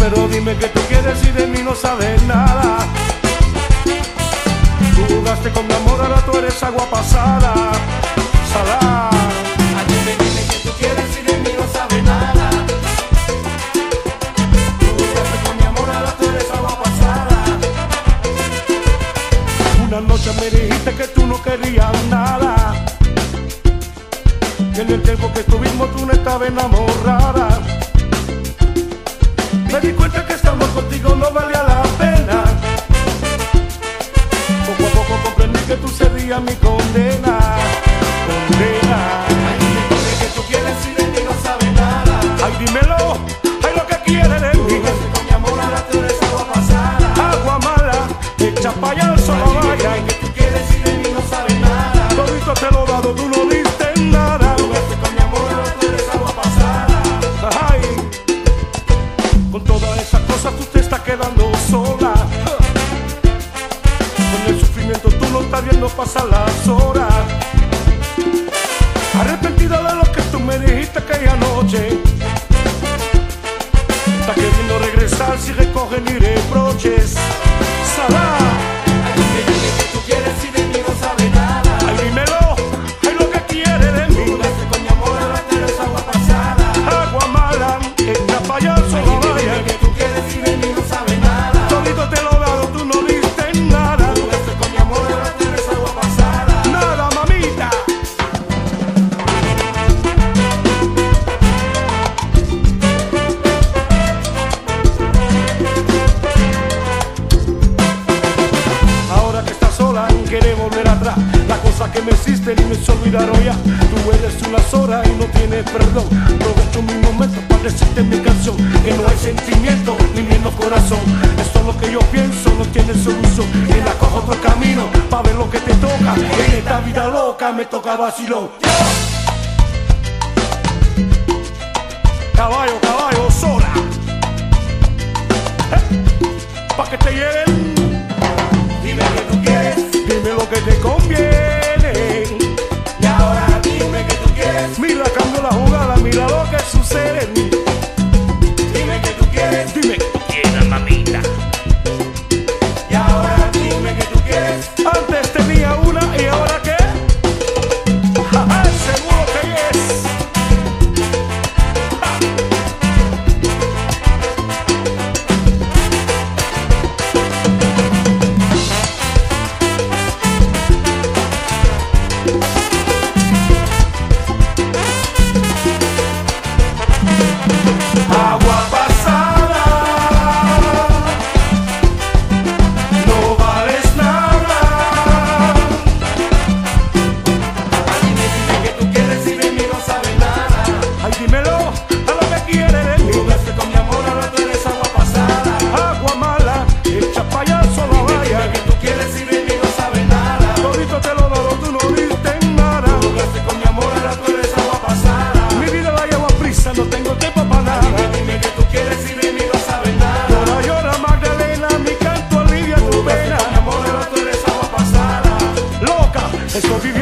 Pero dime que tú quieres y de mí no sabes nada. Tú jugaste con mi amor, ahora tú eres agua pasada. Salá. Ay, dime, dime que tú quieres y de mí no sabes nada. Tú jugaste con mi amor, ahora tú eres agua pasada. Una noche me dijiste que tú no querías nada. Que en el tiempo que estuvimos tú no estabas enamorada. Serías mi condena. Condena. Ay, dime, que tú quieres y de no sabes nada. Ay, dímelo. Ay, lo que quieres de mí. con mi amor, ahora tú eres agua pasada. Agua mala, echa pa' no estás viendo pasar las horas. Arrepentida de lo que tú me dijiste aquella noche. Está queriendo regresar si recogen y reproches. Atrás. La cosa que me hiciste ni me se ya. Tú eres una sola y no tienes perdón. Aprovecho mi momento para decirte mi canción. Que no hay sentimiento ni menos corazón. Esto es lo que yo pienso, no tiene solución. Y la cojo otro camino para ver lo que te toca. En esta vida loca me toca vacilón. Caballo, caballo, sola. Eh, Pa' que te lleven, Dime que tú quieres dime lo que te mi canto